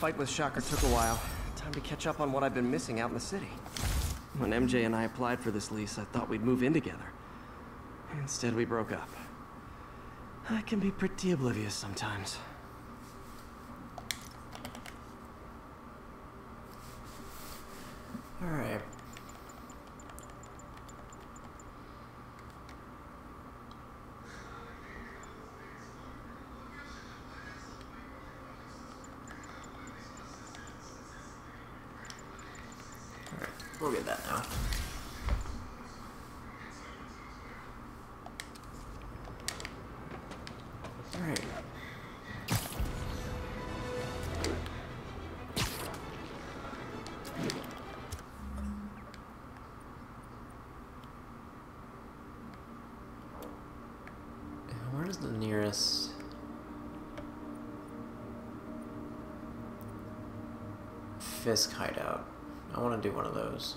fight with Shocker took a while. Time to catch up on what I've been missing out in the city. When MJ and I applied for this lease, I thought we'd move in together. Instead, we broke up. I can be pretty oblivious sometimes. Alright. The nearest? Fisk hideout. I want to do one of those.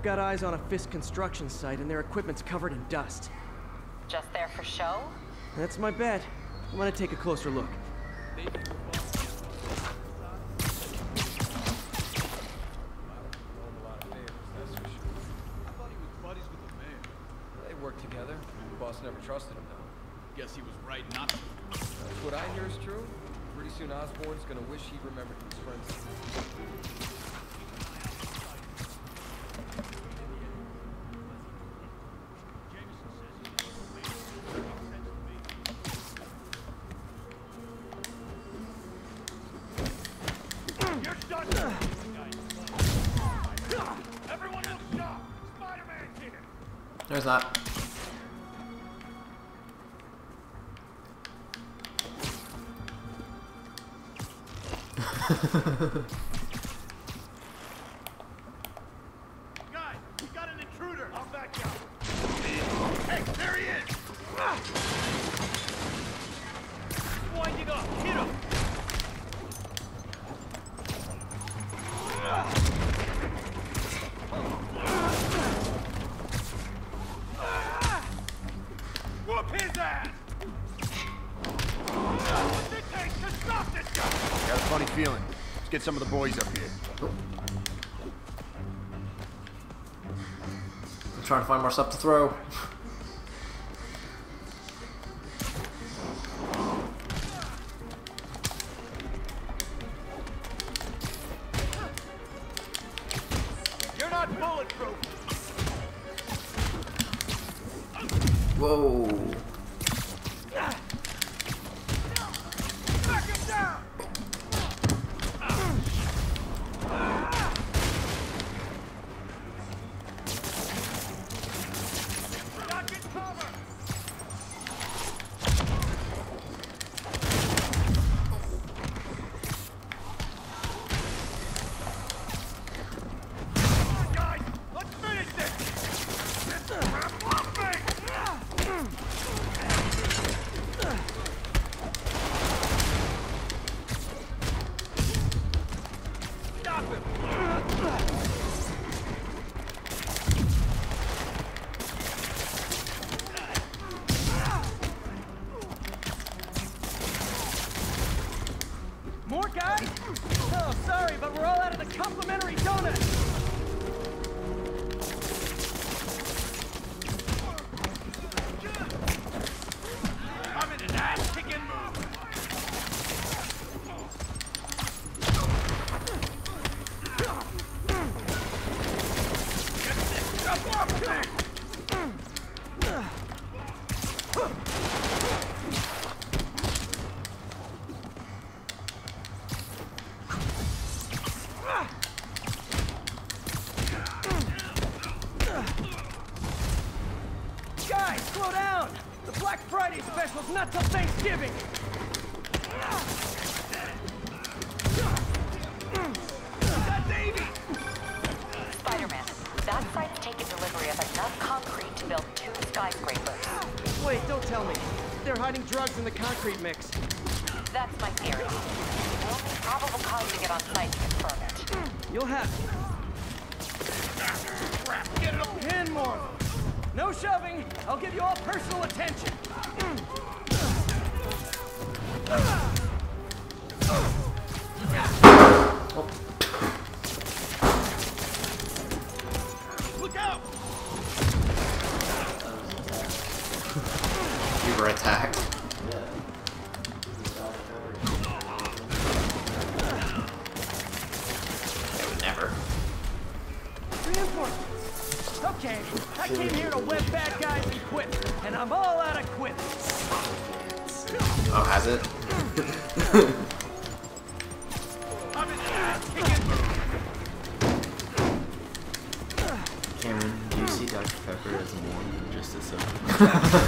I've got eyes on a Fisk construction site and their equipment's covered in dust. Just there for show? That's my bet. I'm gonna take a closer look. I thought he was buddies with the mayor. They worked together. The boss never trusted him, though. Guess he was right not to. If what I hear is true, pretty soon Osborn's gonna wish he remembered his friends. ハハハ。Get some of the boys up here. I'm trying to find more stuff to throw.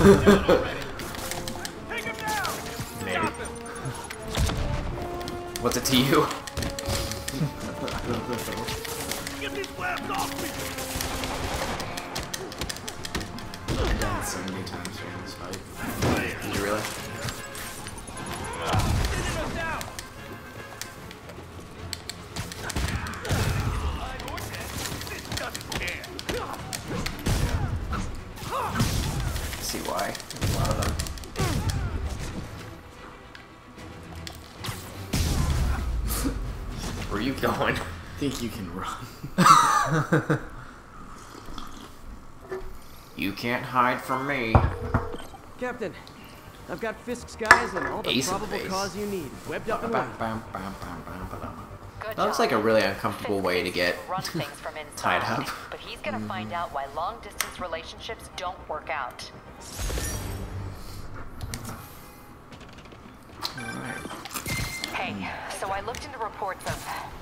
Maybe. What's it to you? Get these labs! I died so many times during this fight. Did you really? You can run. You can't hide from me. Captain, I've got Fisk's guys and all the Ace of probable base. cause you need. Webbed up and Bam, ready. bam, bam, bam, bam, bam. Good That looks like a really uncomfortable Fisk way to get he can run things from inside, tied up. But he's gonna mm-hmm. find out why long-distance relationships don't work out. Hey, so I looked into reports of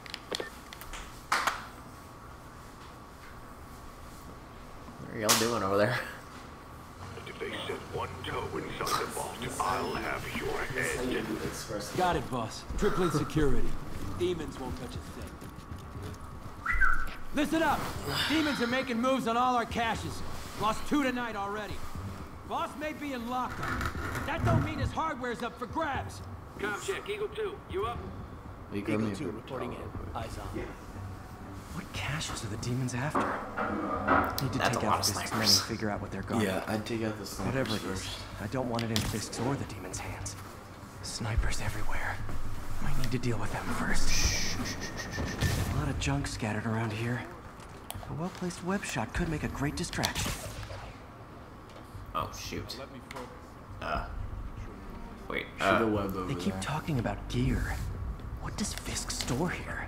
What are y'all doing over there? If they set one toe inside the vault, I'll have your head. Got it, boss. Tripling security. Demons won't touch a thing. Listen up! Demons are making moves on all our caches. Lost two tonight already. Boss may be in lockup. but That don't mean his hardware's up for grabs. Com check, Eagle 2, you up? We Eagle 2 reporting in. Eyes on. What caches are the demons after? Need to That's take a lot out of Fisk's men and figure out what they're guarding. Yeah, I'd take out the snipers Whatever it is. I don't want it in Fisk's or the demons' hands. Snipers everywhere. Might need to deal with them first. A lot of junk scattered around here. A well-placed web shot could make a great distraction. Oh shoot. Uh. Wait. Shoot a Uh, web over They keep there. talking about gear. What does Fisk store here?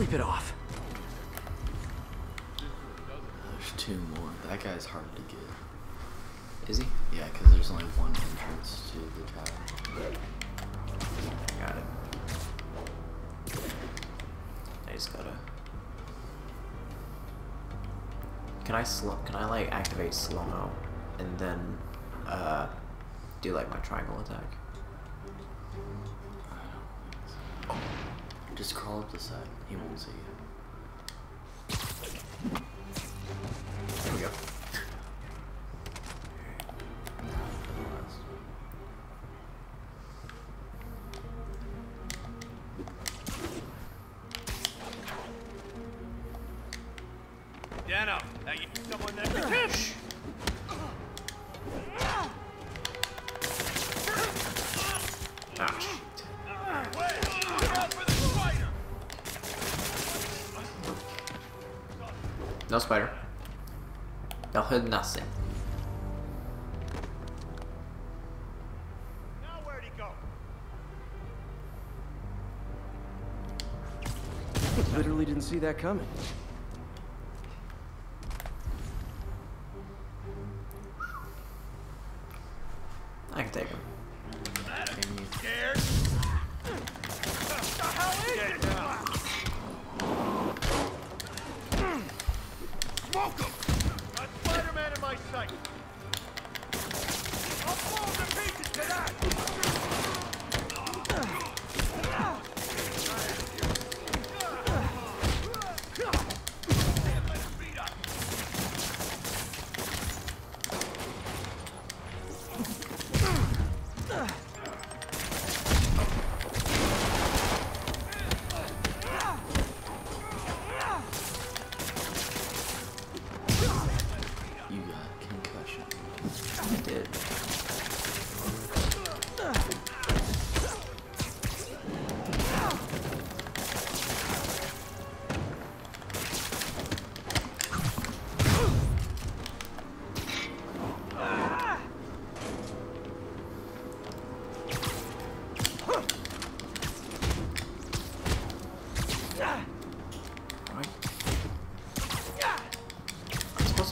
Sleep it off. There's two more. That guy's hard to get. Is he? Yeah, because there's only one entrance to the tower. Got it. I just gotta. Can I slow? Can I like activate slow mo, and then uh, do like my triangle attack. Just crawl up the side. He won't see you. There we go. No spider. Y'all heard nothing. Now where'd he go? Literally didn't see that coming.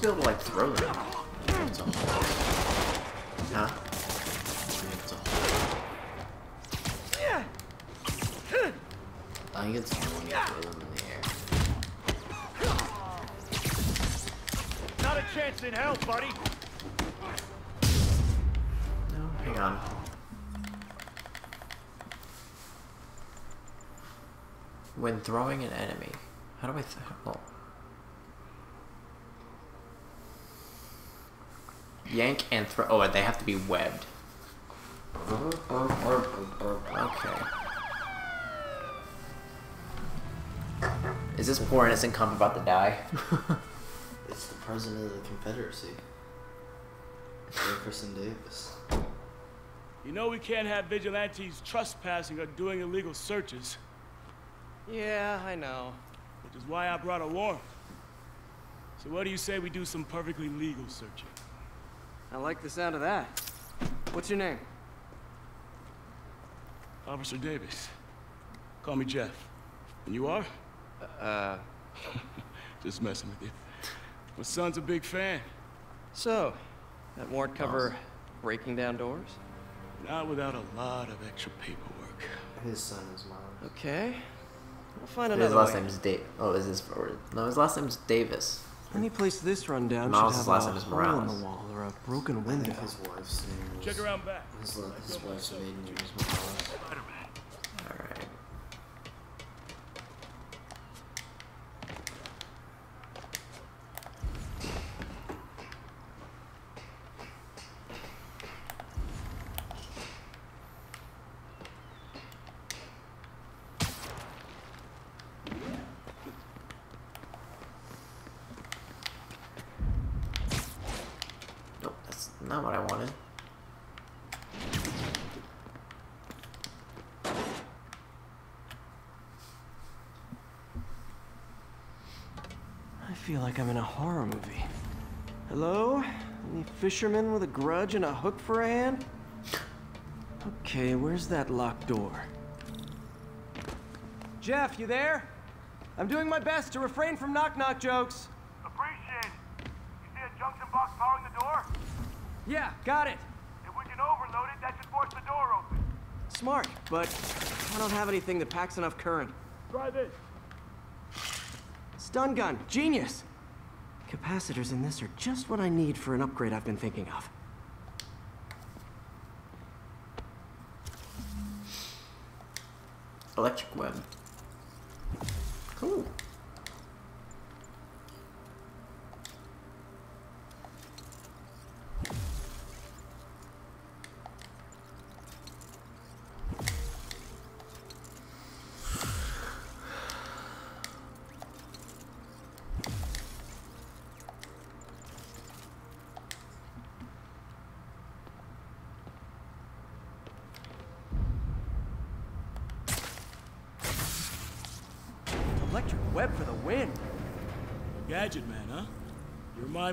Be able to like throw them. It's a hole. Huh? It's a hole. I think it's hard when you throw them in the air. Not a chance in hell, buddy. No, hang on. When throwing an enemy, how do I th- oh. Yank and throw. Oh, they have to be webbed. Okay. Is this poor innocent cunt about to die? It's the president of the Confederacy. Jefferson Davis. You know we can't have vigilantes trespassing or doing illegal searches, Yeah, I know. which is why I brought a warrant. So what do you say we do some perfectly legal searching? I like the sound of that. What's your name? Officer Davis. Call me Jeff. And you are? Uh, Just messing with you. My son's a big fan. so, that warrant cover breaking down doors? Not without a lot of extra paperwork. His son is mine. Okay. We'll find another His last way. name is Dave. Oh, is his or, no? His last name's Davis. Any place this rundown Miles' should have last a name is hole in the wall or a broken I window. think his wife's name was. Check around back. His, uh, his wife's maiden name was Morales. All right. Nope, that's not what I wanted. I feel like I'm in a horror movie. Hello? Any fisherman with a grudge and a hook for a hand? Okay, where's that locked door? Jeff, you there? I'm doing my best to refrain from knock-knock jokes. Yeah, got it. If we can overload it, that should force the door open. Smart, but I don't have anything that packs enough current. Try this. Stun gun, genius! Capacitors in this are just what I need for an upgrade I've been thinking of. Electric web. Cool.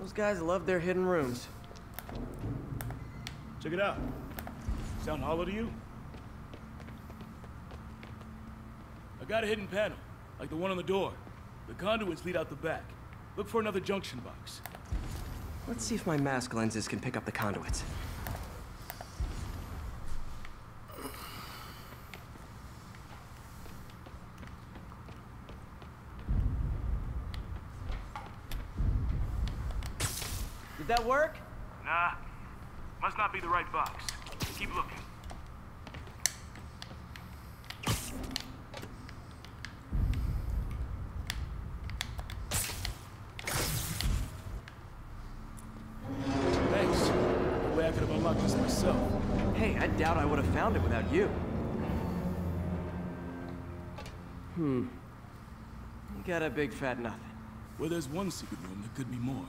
Those guys love their hidden rooms. Check it out. Sound hollow to you? I got a hidden panel, like the one on the door. The conduits lead out the back. Look for another junction box. Let's see if my mask lenses can pick up the conduits. That work? Nah, must not be the right box. Keep looking. Thanks. No way I could have unlocked this myself. Hey, I doubt I would have found it without you. Hmm. You got a big fat nothing. Well, there's one secret room, there could be more.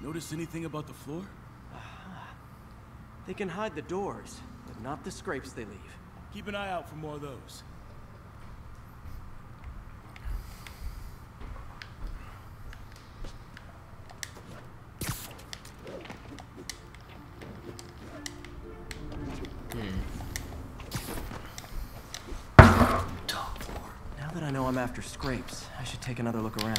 Notice anything about the floor? They can hide the doors, but not the scrapes they leave. Keep an eye out for more of those. Top floor. Now that I know I'm after scrapes, I should take another look around.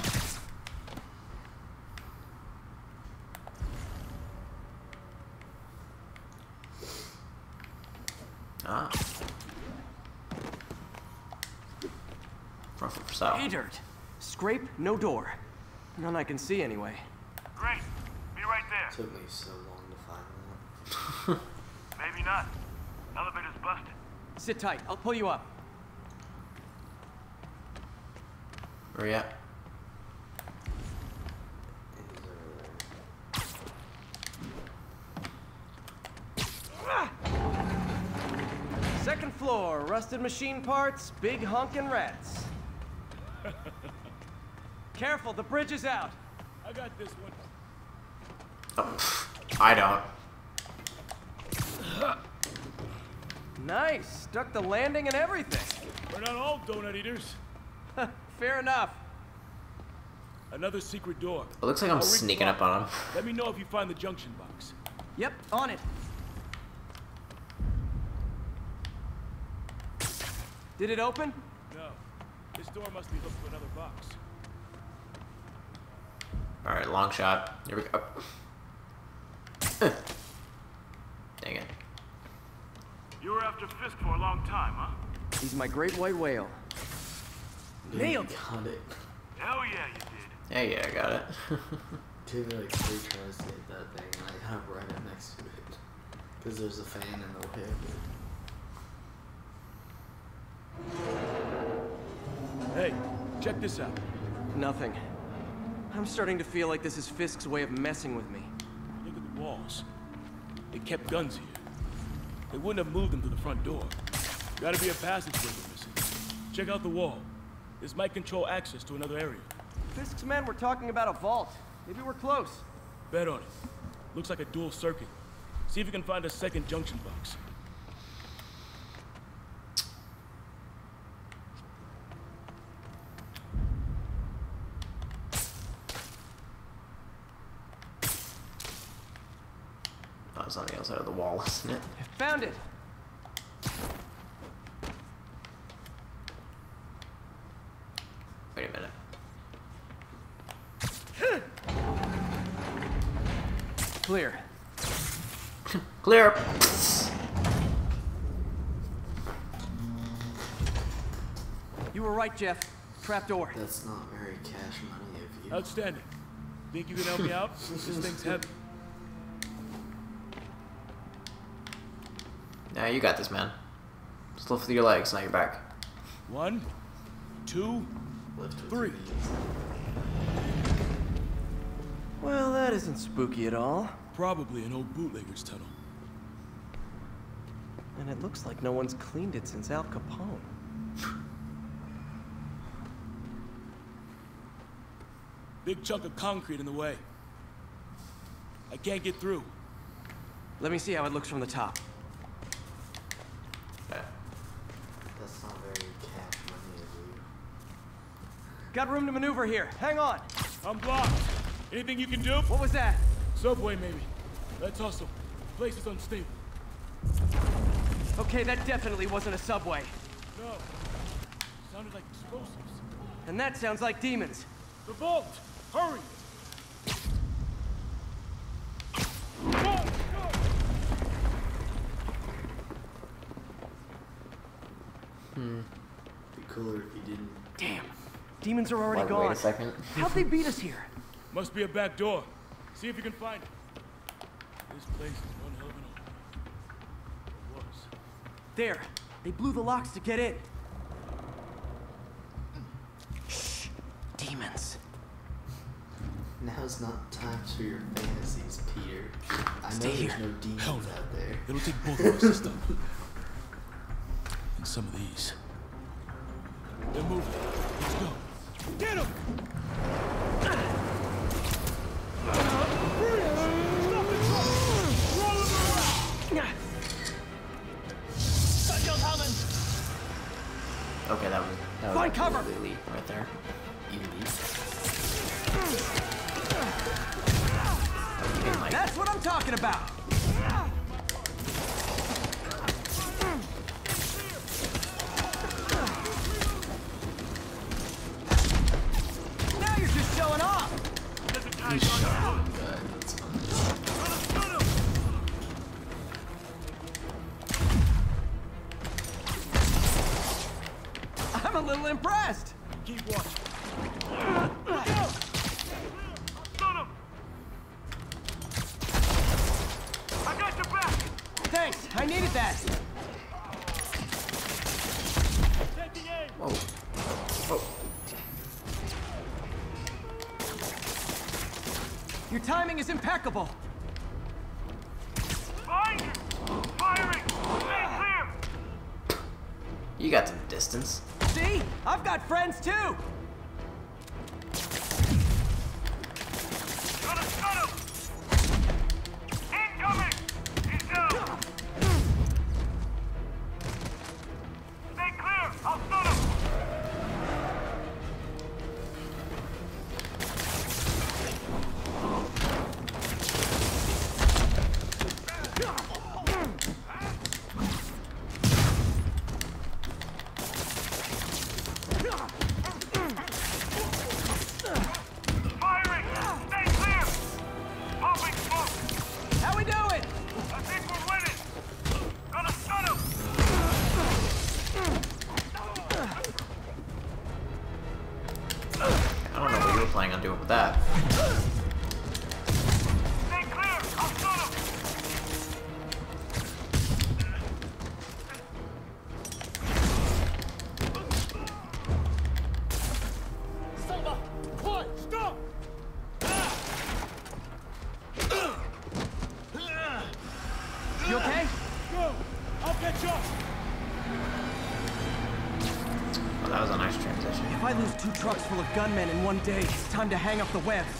Rifle for sale. Hey, dirt. Scrape, no door. None I can see anyway. Great. Be right there. Took me so long to find that. Maybe not. Elevator's busted. Sit tight. I'll pull you up. Where you at? Second floor, rusted machine parts, big honkin' rats. Careful, the bridge is out. I got this one. Oh, I don't. Nice. Stuck the landing and everything. We're not all donut eaters. Fair enough. Another secret door. It looks like I'm I'll sneaking up on him. Let me know if you find the junction box. Yep, on it. Did it open? No. This door must be hooked to another box. Alright, long shot. Here we go. Dang it. You were after Fisk for a long time, huh? He's my great white whale. Nailed it. Got it. Hell yeah, you did. Yeah, yeah, I got it. Took me like three tries to hit that thing, and I got right up next to it. Because there's a fan in the way. Hey, check this out. Nothing. I'm starting to feel like this is Fisk's way of messing with me. Look at the walls. They kept guns here. They wouldn't have moved them to the front door. Gotta be a passageway missing. Check out the wall. This might control access to another area. Fisk's men were talking about a vault. Maybe we're close. Bet on it. Looks like a dual circuit. See if you can find a second junction box. well, isn't it? Found it. Wait a minute. Clear. Clear. You were right, Jeff. Trapdoor. That's not very cash money of you. Outstanding. Think you can help me out? this thing's heavy. Yeah, you got this, man. Just lift with your legs, not your back. One, two, Lift three. Well, that isn't spooky at all. Probably an old bootlegger's tunnel. And it looks like no one's cleaned it since Al Capone. Big chunk of concrete in the way. I can't get through. Let me see how it looks from the top. That's not very cash money of you. Got room to maneuver here. Hang on. I'm blocked. Anything you can do? What was that? Subway, maybe. Let's hustle. Place is unstable. Okay, that definitely wasn't a subway. No. It Sounded like explosives. And that sounds like demons. The vault! Hurry! Vault! Go! Hmm. Be cooler if you didn't. Damn. Demons are already Wait, gone. wait a second. How'd they beat us here? Must be a back door. See if you can find it. This place is one hell of an opening. It was. There. They blew the locks to get in. Shh. Demons. Now's not time for your fantasies, Peter. I Stay know here. there's no demons Hell no. out there. It'll take both of us to stop. And some of these. They're moving. Let's go. Get them! Thanks. I needed that. Whoa. Oh. Your timing is impeccable. You! Firing! Stay clear! You got some distance. See? I've got friends too. Trucks full of gunmen in one day, it's time to hang up the webs.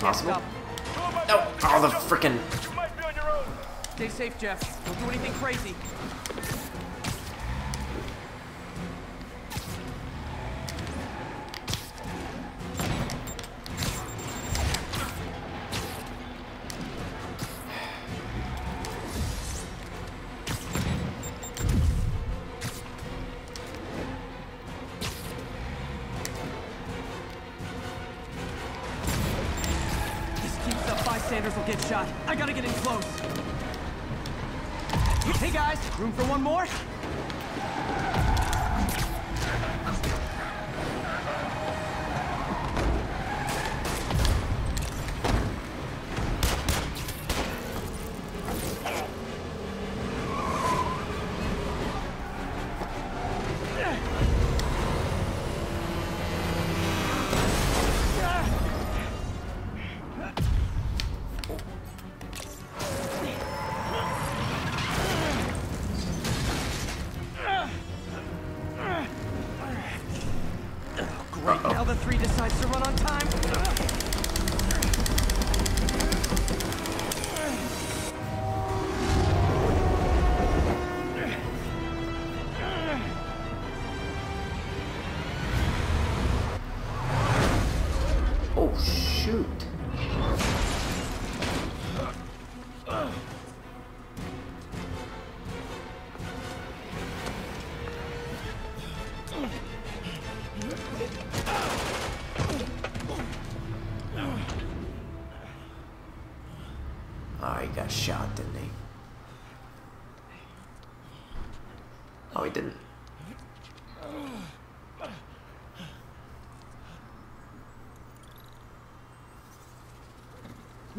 Impossible? stop. No! Oh, the frickin' You might be on your own. Stay safe, Jeff. Don't do anything crazy. Up, bystanders will get shot. I gotta get in close. Hey guys, room for one more?